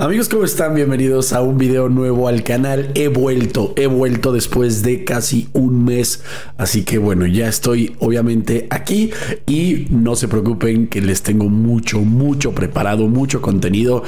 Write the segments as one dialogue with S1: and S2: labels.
S1: Amigos, ¿cómo están? Bienvenidos a un video nuevo al canal. He vuelto, he vuelto después de casi un mes. Así que bueno, ya estoy obviamente aquí y no se preocupen que les tengo mucho, mucho preparado, mucho contenido.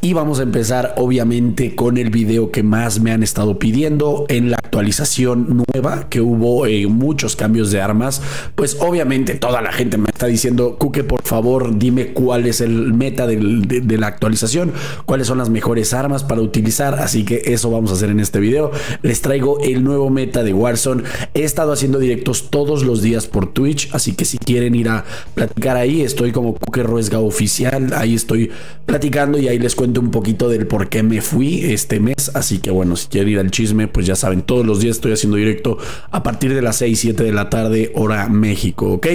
S1: Y vamos a empezar obviamente con el video que más me han estado pidiendo en la actualización nueva que hubo eh, muchos cambios de armas. Pues obviamente toda la gente me está diciendo, Kuke, por favor, dime cuál es el meta de, de la actualización, cuál son las mejores armas para utilizar. Así que eso vamos a hacer en este video. Les traigo el nuevo meta de Warzone. He estado haciendo directos todos los días por Twitch. Así que si quieren ir a platicar ahí, estoy como Cooker Ruesga oficial. Ahí estoy platicando y ahí les cuento un poquito del por qué me fui este mes. Así que bueno, si quieren ir al chisme, pues ya saben, todos los días estoy haciendo directo a partir de las 6, 7 de la tarde, hora México, ¿ok?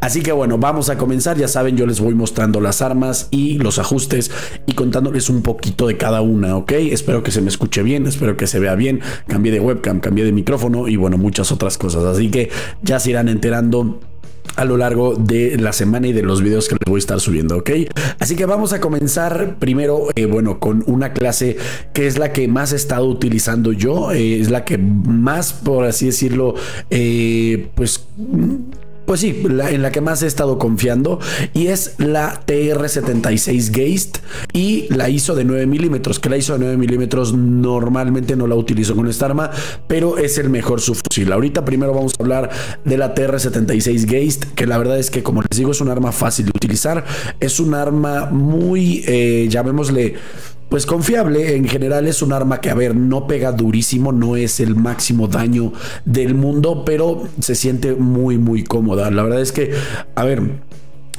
S1: Así que bueno, vamos a comenzar. Ya saben, yo les voy mostrando las armas y los ajustes y contándoles un poco poquito de cada una, ¿ok? Espero que se me escuche bien, espero que se vea bien. Cambié de webcam, cambié de micrófono y bueno, muchas otras cosas. Así que ya se irán enterando a lo largo de la semana y de los videos que les voy a estar subiendo, ¿ok? Así que vamos a comenzar primero, eh, bueno, con una clase que es la que más he estado utilizando yo, eh, es la que más, por así decirlo, eh, pues pues sí, en la que más he estado confiando y es la TR76 Geist y la ISO de 9 milímetros, que la ISO de 9 milímetros normalmente no la utilizo con esta arma, pero es el mejor subfusil. Ahorita primero vamos a hablar de la TR76 Geist, que la verdad es que como les digo es un arma fácil de utilizar, es un arma muy, eh, llamémosle, pues confiable. En general es un arma que, a ver, no pega durísimo, no es el máximo daño del mundo, pero se siente muy, muy cómoda. La verdad es que, a ver,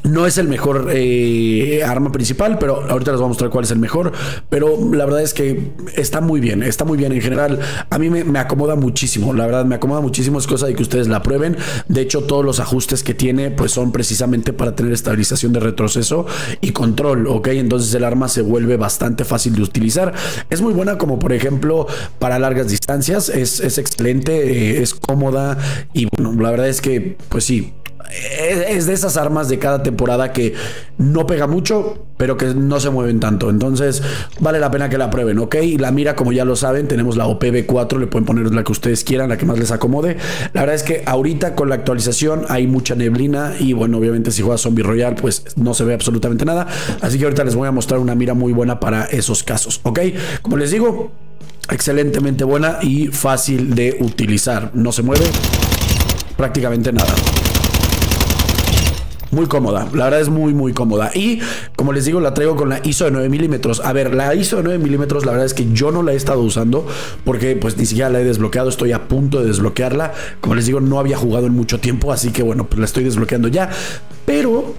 S1: no es el mejor eh, arma principal, pero ahorita les voy a mostrar cuál es el mejor. Pero la verdad es que está muy bien, está muy bien en general. A mí me, acomoda muchísimo, la verdad me acomoda muchísimo. Es cosa de que ustedes la prueben. De hecho, todos los ajustes que tiene, pues son precisamente para tener estabilización de retroceso y control, ¿ok? Entonces el arma se vuelve bastante fácil de utilizar. Es muy buena como por ejemplo para largas distancias. Es, excelente, eh, es cómoda y bueno, la verdad es que, pues sí, es de esas armas de cada temporada que no pega mucho, pero que no se mueven tanto. Entonces, vale la pena que la prueben, ¿ok? Y la mira, como ya lo saben, tenemos la OPB4, le pueden poner la que ustedes quieran, la que más les acomode. La verdad es que ahorita con la actualización hay mucha neblina y bueno, obviamente si juegas Zombie Royal, pues no se ve absolutamente nada. Así que ahorita les voy a mostrar una mira muy buena para esos casos, ¿ok? Como les digo, excelentemente buena y fácil de utilizar. No se mueve prácticamente nada muy cómoda. La verdad es muy, muy cómoda. Y como les digo, la traigo con la ISO de 9 milímetros. A ver, la ISO de 9 milímetros, la verdad es que yo no la he estado usando porque pues ni siquiera la he desbloqueado. Estoy a punto de desbloquearla. Como les digo, no había jugado en mucho tiempo, así que bueno, pues la estoy desbloqueando ya. Pero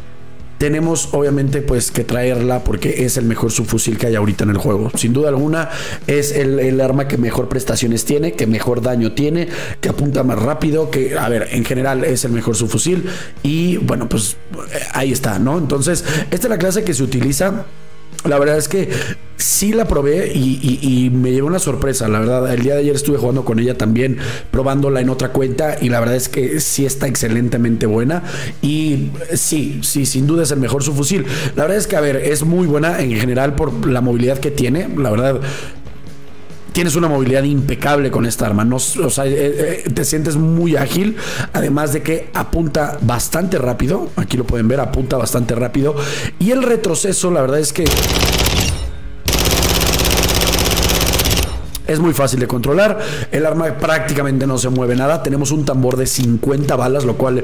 S1: tenemos obviamente pues que traerla porque es el mejor subfusil que hay ahorita en el juego. Sin duda alguna es el, arma que mejor prestaciones tiene, que mejor daño tiene, que apunta más rápido, que a ver, en general es el mejor subfusil y bueno pues ahí está, ¿no? Entonces esta es la clase que se utiliza la verdad es que sí la probé y, me llevó una sorpresa. La verdad, el día de ayer estuve jugando con ella también, probándola en otra cuenta y la verdad es que sí está excelentemente buena. Y sí, sí, sin duda es el mejor su fusil. La verdad es que, a ver, es muy buena en general por la movilidad que tiene. La verdad, tienes una movilidad impecable con esta arma. No, o sea, eh, eh, te sientes muy ágil. Además de que apunta bastante rápido. Aquí lo pueden ver, apunta bastante rápido. Y el retroceso, la verdad es que. Es muy fácil de controlar. El arma prácticamente no se mueve nada. Tenemos un tambor de 50 balas, lo cual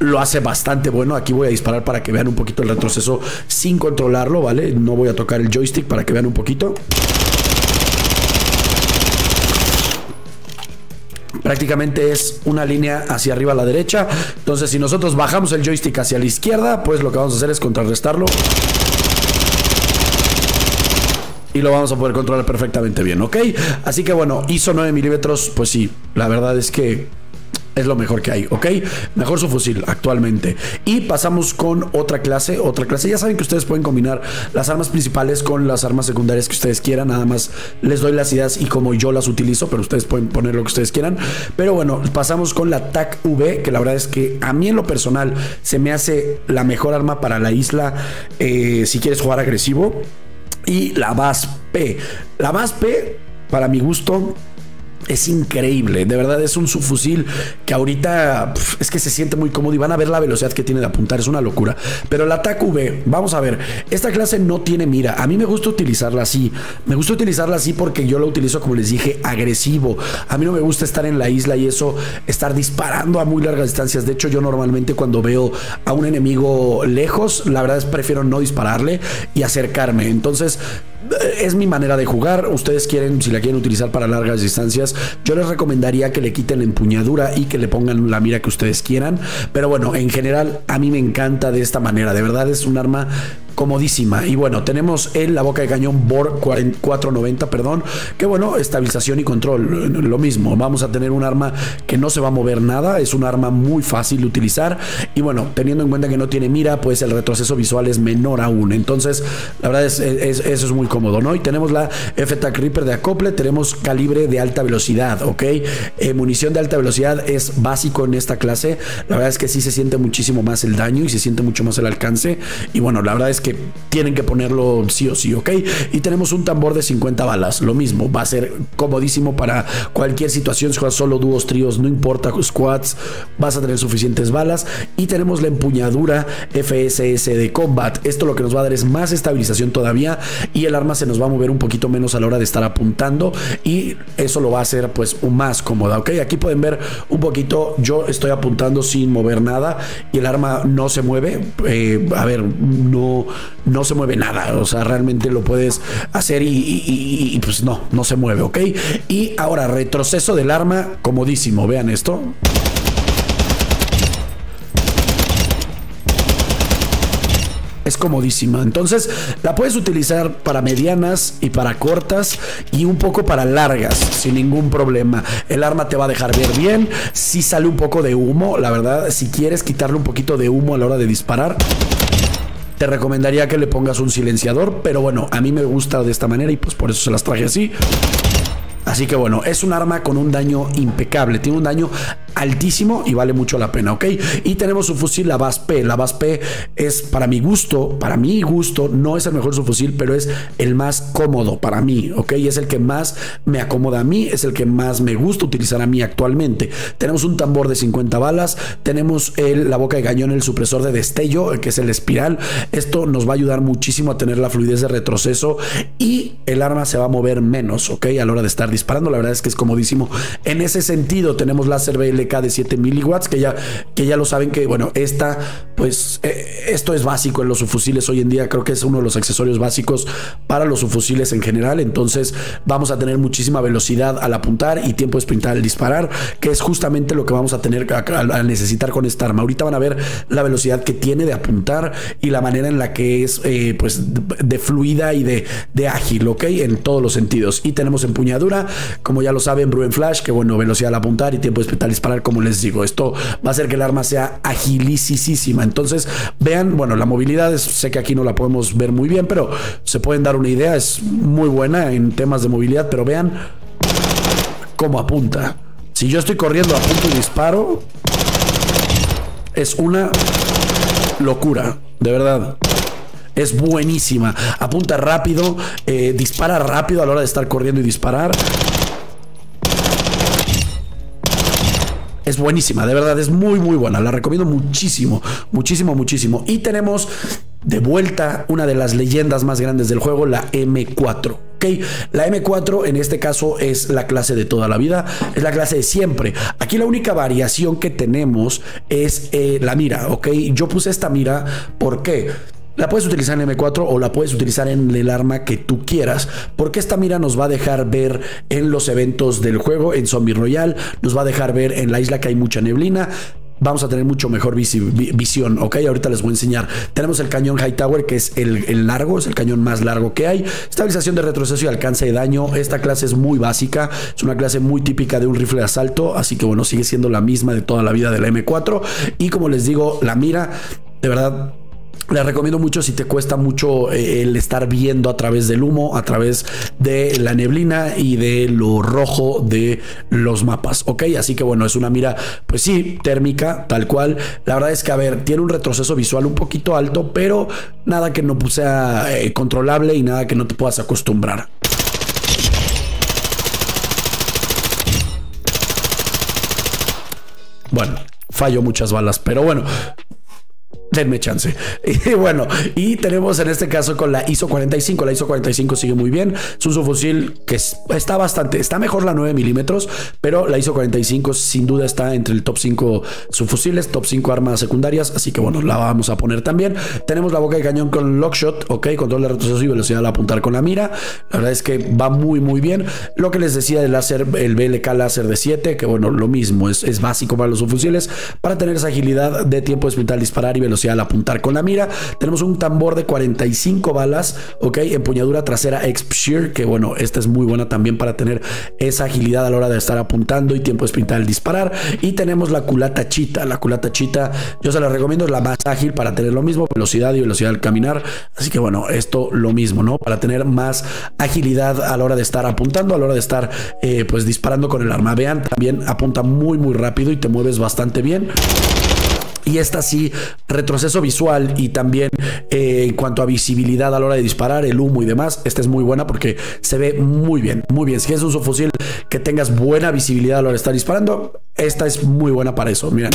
S1: lo hace bastante bueno. Aquí voy a disparar para que vean un poquito el retroceso sin controlarlo, ¿vale? No voy a tocar el joystick para que vean un poquito. Prácticamente es una línea hacia arriba a la derecha. Entonces, si nosotros bajamos el joystick hacia la izquierda, pues lo que vamos a hacer es contrarrestarlo. Y lo vamos a poder controlar perfectamente bien, ¿ok? Así que bueno, ISO 9 milímetros, pues sí, la verdad es que es lo mejor que hay, ¿ok? Mejor su fusil actualmente. Y pasamos con otra clase, otra clase. Ya saben que ustedes pueden combinar las armas principales con las armas secundarias que ustedes quieran. Nada más les doy las ideas y como yo las utilizo, pero ustedes pueden poner lo que ustedes quieran. Pero bueno, pasamos con la TAC V, que la verdad es que a mí en lo personal se me hace la mejor arma para la isla eh, si quieres jugar agresivo. y la VAS P. La VAS P, para mi gusto, es increíble, de verdad es un subfusil que ahorita es que se siente muy cómodo y van a ver la velocidad que tiene de apuntar, es una locura. Pero la TAC V, vamos a ver, esta clase no tiene mira, a mí me gusta utilizarla así, me gusta utilizarla así porque yo la utilizo como les dije, agresivo. A mí no me gusta estar en la isla y eso, estar disparando a muy largas distancias. De hecho, yo normalmente cuando veo a un enemigo lejos, la verdad es prefiero no dispararle y acercarme. Entonces, es mi manera de jugar. Ustedes quieren, si la quieren utilizar para largas distancias, yo les recomendaría que le quiten la empuñadura y que le pongan la mira que ustedes quieran. Pero bueno, en general, a mí me encanta de esta manera. De verdad es un arma comodísima. Y bueno, tenemos el la boca de cañón BOR 490, perdón, que bueno, estabilización y control, lo mismo. Vamos a tener un arma que no se va a mover nada, es un arma muy fácil de utilizar y bueno, teniendo en cuenta que no tiene mira, pues el retroceso visual es menor aún. Entonces, la verdad es, eso es muy cómodo, ¿no? Y tenemos la F-Tac Reaper de acople, tenemos calibre de alta velocidad, ¿ok? Eh, munición de alta velocidad es básico en esta clase. La verdad es que sí se siente muchísimo más el daño y se siente mucho más el alcance. Y bueno, la verdad es que tienen que ponerlo sí o sí, ¿ok? Y tenemos un tambor de 50 balas, lo mismo, va a ser comodísimo para cualquier situación, si juegas solo dúos, tríos, no importa, squads, vas a tener suficientes balas. Y tenemos la empuñadura FSS de combat, esto lo que nos va a dar es más estabilización todavía y el arma se nos va a mover un poquito menos a la hora de estar apuntando y eso lo va a hacer pues más cómoda, ¿ok? Aquí pueden ver un poquito, yo estoy apuntando sin mover nada y el arma no se mueve, eh, a ver, no no se mueve nada. O sea, realmente lo puedes hacer y, pues no, no se mueve, ¿ok? Y ahora, retroceso del arma, comodísimo. Vean esto. Es comodísima. Entonces la puedes utilizar para medianas y para cortas y un poco para largas sin ningún problema. El arma te va a dejar ver bien. Si sale un poco de humo, la verdad, si quieres quitarle un poquito de humo a la hora de disparar te recomendaría que le pongas un silenciador, pero bueno, a mí me gusta de esta manera y pues por eso se las traje así. Así que bueno, es un arma con un daño impecable, tiene un daño altísimo y vale mucho la pena, ¿ok? Y tenemos su fusil, la VAS-P. La VAS-P es para mi gusto, para mi gusto, no es el mejor subfusil, pero es el más cómodo para mí, ¿ok? Es el que más me acomoda a mí, es el que más me gusta utilizar a mí actualmente. Tenemos un tambor de 50 balas, tenemos la boca de cañón, el supresor de destello, que es el espiral. Esto nos va a ayudar muchísimo a tener la fluidez de retroceso y el arma se va a mover menos, ¿ok? A la hora de estar disparando, la verdad es que es comodísimo. En ese sentido, tenemos láser BL de 7 miliwatts, que ya, que ya lo saben que, bueno, esta, pues, eh, esto es básico en los subfusiles hoy en día, creo que es uno de los accesorios básicos para los subfusiles en general, entonces vamos a tener muchísima velocidad al apuntar y tiempo de sprintar al disparar, que es justamente lo que vamos a tener a, necesitar con esta arma. Ahorita van a ver la velocidad que tiene de apuntar y la manera en la que es, eh, pues, de fluida y de, de ágil, ¿ok? En todos los sentidos. Y tenemos empuñadura, como ya lo saben, Bruen Flash, que bueno, velocidad al apuntar y tiempo de sprintar al disparar como les digo. Esto va a hacer que el arma sea agilicísima. Entonces, vean, bueno, la movilidad, sé que aquí no la podemos ver muy bien, pero se pueden dar una idea. Es muy buena en temas de movilidad, pero vean cómo apunta. Si yo estoy corriendo a punto y disparo, es una locura, de verdad. Es buenísima. Apunta rápido, eh, dispara rápido a la hora de estar corriendo y disparar. Es buenísima, de verdad, es muy, muy buena. La recomiendo muchísimo, muchísimo, muchísimo. Y tenemos de vuelta una de las leyendas más grandes del juego, la M4. ¿ok? La M4 en este caso es la clase de toda la vida, es la clase de siempre. Aquí la única variación que tenemos es eh, la mira, ¿ok? Yo puse esta mira, ¿por qué? La puedes utilizar en M4 o la puedes utilizar en el arma que tú quieras, porque esta mira nos va a dejar ver en los eventos del juego, en Zombie Royal, nos va a dejar ver en la isla que hay mucha neblina, vamos a tener mucho mejor visión, ¿ok? Ahorita les voy a enseñar. Tenemos el cañón Hightower, que es el, el, largo, es el cañón más largo que hay. Estabilización de retroceso y alcance de daño. Esta clase es muy básica, es una clase muy típica de un rifle de asalto, así que bueno, sigue siendo la misma de toda la vida de la M4. Y como les digo, la mira, de verdad Les recomiendo mucho si te cuesta mucho eh, el estar viendo a través del humo, a través de la neblina y de lo rojo de los mapas, ¿ok? Así que bueno, es una mira, pues sí, térmica, tal cual. La verdad es que, a ver, tiene un retroceso visual un poquito alto, pero nada que no sea eh, controlable y nada que no te puedas acostumbrar. Bueno, fallo muchas balas, pero bueno, denme chance. Y bueno, y tenemos en este caso con la ISO 45. La ISO 45 sigue muy bien. Es un subfusil que está bastante, está mejor la 9 milímetros, pero la ISO 45 sin duda está entre el top 5 subfusiles, top 5 armas secundarias. Así que bueno, la vamos a poner también. Tenemos la boca de cañón con lockshot, ok, control de retroceso y velocidad al apuntar con la mira. La verdad es que va muy, muy bien. Lo que les decía del láser, el BLK láser de 7, que bueno, lo mismo, es, es básico para los subfusiles para tener esa agilidad de tiempo de sprintar, disparar y velocidad al apuntar con la mira. Tenemos un tambor de 45 balas, ok, empuñadura trasera X-Shear, que bueno, esta es muy buena también para tener esa agilidad a la hora de estar apuntando y tiempo de sprintar al disparar. Y tenemos la culata chita, la culata chita, yo se la recomiendo, es la más ágil para tener lo mismo, velocidad y velocidad al caminar. Así que bueno, esto lo mismo, ¿no? Para tener más agilidad a la hora de estar apuntando, a la hora de estar eh, pues disparando con el arma. Vean, también apunta muy, muy rápido y te mueves bastante bien. Y esta sí, retroceso visual y también eh, en cuanto a visibilidad a la hora de disparar, el humo y demás, esta es muy buena porque se ve muy bien, muy bien. Si es un subfusil que tengas buena visibilidad a la hora de estar disparando, esta es muy buena para eso. Miren.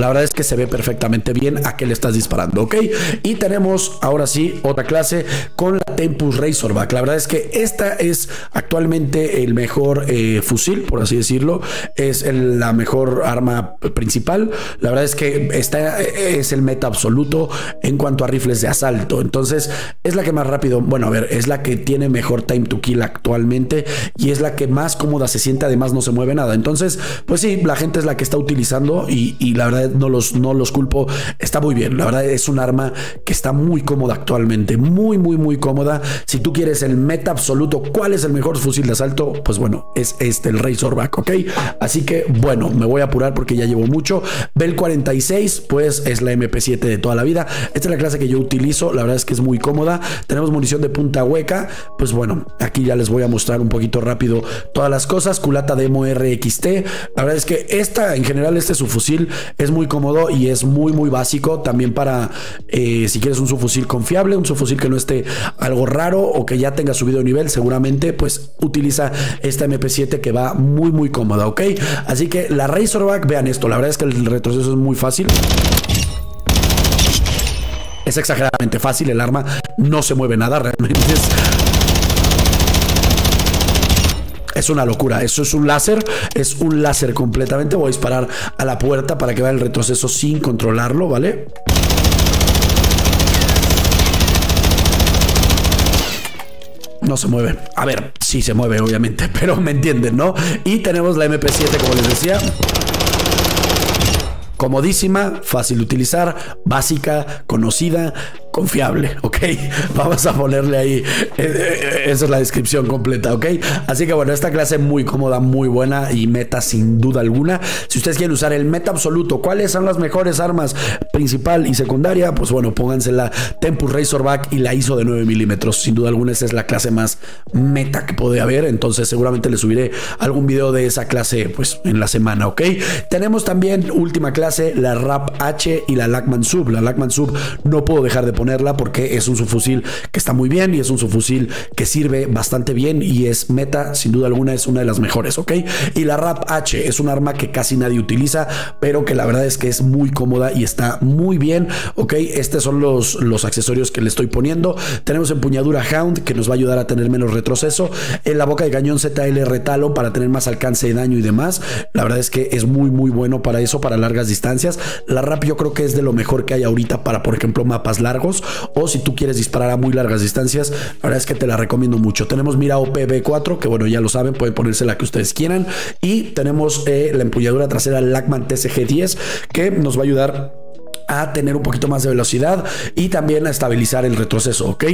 S1: La verdad es que se ve perfectamente bien a qué le estás disparando, ¿ok? Y tenemos ahora sí otra clase con la Tempus Razorback. La verdad es que esta es actualmente el mejor eh, fusil, por así decirlo. Es la mejor arma principal. La verdad es que esta es el meta absoluto en cuanto a rifles de asalto. Entonces es la que más rápido, bueno, a ver, es la que tiene mejor time to kill actualmente y es la que más cómoda se siente. Además no se mueve nada. Entonces, pues sí, la gente es la que está utilizando y, y la verdad no los, no los culpo. Está muy bien. La verdad es un arma que está muy cómoda actualmente. Muy, muy, muy cómoda. Si tú quieres el meta absoluto, ¿cuál es el mejor fusil de asalto? Pues bueno, es este, el Razorback, ¿ok? Así que bueno, me voy a apurar porque ya llevo mucho. Bell 46, pues es la MP7 de toda la vida. Esta es la clase que yo utilizo. La verdad es que es muy cómoda. Tenemos munición de punta hueca. Pues bueno, aquí ya les voy a mostrar un poquito rápido todas las cosas. Culata Demo RXT. La verdad es que esta, en general, este subfusil es muy cómodo y es muy, muy básico también para eh, si quieres un subfusil confiable, un subfusil que no esté algo raro o que ya tenga subido nivel, seguramente pues utiliza esta MP7 que va muy, muy cómoda, ¿ok? Así que la Razorback, vean esto, la verdad es que el retroceso es muy fácil. Es exageradamente fácil, el arma no se mueve nada, realmente es es una locura. Eso es un láser, es un láser completamente. Voy a disparar a la puerta para que vea el retroceso sin controlarlo, ¿vale? no se mueve. A ver, sí se mueve, obviamente, pero me entienden, ¿no? Y tenemos la MP7, como les decía. Comodísima, fácil de utilizar, básica, conocida, confiable, ¿ok? Vamos a ponerle ahí, eh, eh, esa es la descripción completa, ¿ok? Así que bueno, esta clase muy cómoda, muy buena y meta sin duda alguna. Si ustedes quieren usar el meta absoluto, ¿cuáles son las mejores armas principal y secundaria? Pues bueno, pónganse la Tempus Razorback y la ISO de 9 milímetros. Sin duda alguna, esa es la clase más meta que puede haber. Entonces, seguramente les subiré algún video de esa clase, pues en la semana, ¿ok? Tenemos también última clase, la RAP H y la Lacman Sub. La Lacman Sub no puedo dejar de ponerla porque es un subfusil que está muy bien y es un subfusil que sirve bastante bien y es meta, sin duda alguna, es una de las mejores, ¿ok? Y la RAP H es un arma que casi nadie utiliza, pero que la verdad es que es muy cómoda y está muy bien, ¿ok? Estos son los, los accesorios que le estoy poniendo. Tenemos empuñadura Hound que nos va a ayudar a tener menos retroceso. En la boca de cañón ZL Retalo para tener más alcance de daño y demás. La verdad es que es muy, muy bueno para eso, para largas distancias. La RAP yo creo que es de lo mejor que hay ahorita para, por ejemplo, mapas largos o si tú quieres disparar a muy largas distancias, la verdad es que te la recomiendo mucho. Tenemos mira OPB4, que bueno, ya lo saben, pueden ponerse la que ustedes quieran. Y tenemos eh, la empuñadura trasera Lacman TCG10, que nos va a ayudar a tener un poquito más de velocidad y también a estabilizar el retroceso, ¿ok?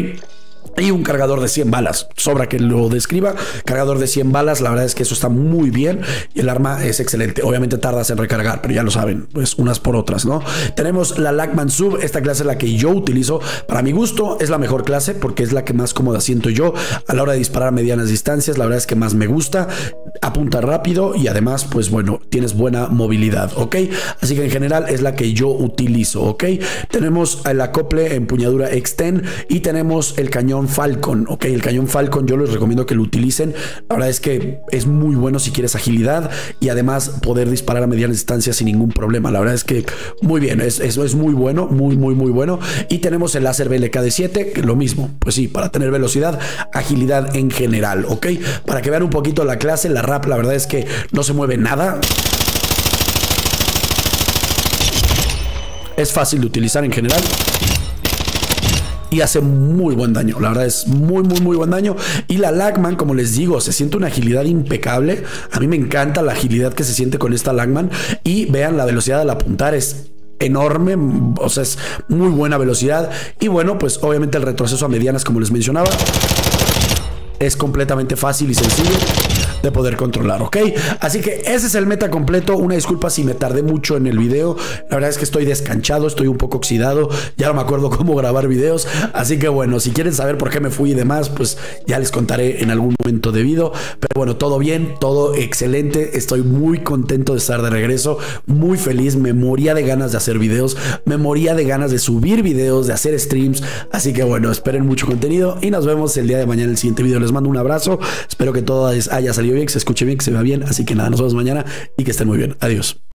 S1: Y un cargador de 100 balas. Sobra que lo describa. Cargador de 100 balas. La verdad es que eso está muy bien. Y el arma es excelente. Obviamente tardas en recargar, pero ya lo saben. Pues unas por otras, ¿no? Tenemos la Lagman Sub. Esta clase es la que yo utilizo. Para mi gusto es la mejor clase porque es la que más cómoda siento yo a la hora de disparar a medianas distancias. La verdad es que más me gusta. Apunta rápido y además, pues bueno, tienes buena movilidad, ¿ok? Así que en general es la que yo utilizo, ¿ok? Tenemos el acople empuñadura extend y tenemos el cañón Falcon. Ok, el cañón Falcon yo les recomiendo que lo utilicen. La verdad es que es muy bueno si quieres agilidad y además poder disparar a mediana distancia sin ningún problema. La verdad es que muy bien, eso es, muy bueno, muy, muy, muy bueno. Y tenemos el láser BLK de 7, que lo mismo. Pues sí, para tener velocidad, agilidad en general. Ok, para que vean un poquito la clase, la rap, la verdad es que no se mueve nada. Es fácil de utilizar en general y hace muy buen daño. La verdad es muy, muy, muy buen daño. Y la Lagman, como les digo, se siente una agilidad impecable. A mí me encanta la agilidad que se siente con esta Lagman. Y vean la velocidad al apuntar es enorme, o sea, es muy buena velocidad. Y bueno, pues obviamente el retroceso a medianas, como les mencionaba, es completamente fácil y sencillo de poder controlar, ¿ok? Así que ese es el meta completo. Una disculpa si me tardé mucho en el video. La verdad es que estoy descanchado, estoy un poco oxidado. Ya no me acuerdo cómo grabar videos. Así que bueno, si quieren saber por qué me fui y demás, pues ya les contaré en algún momento debido. Pero bueno, todo bien, todo excelente. Estoy muy contento de estar de regreso, muy feliz. Me moría de ganas de hacer videos, me moría de ganas de subir videos, de hacer streams. Así que bueno, esperen mucho contenido y nos vemos el día de mañana en el siguiente video. Les mando un abrazo. Espero que todo haya salido bien, que se escuche bien, que se vea bien. Así que nada, nos vemos mañana y que estén muy bien. Adiós.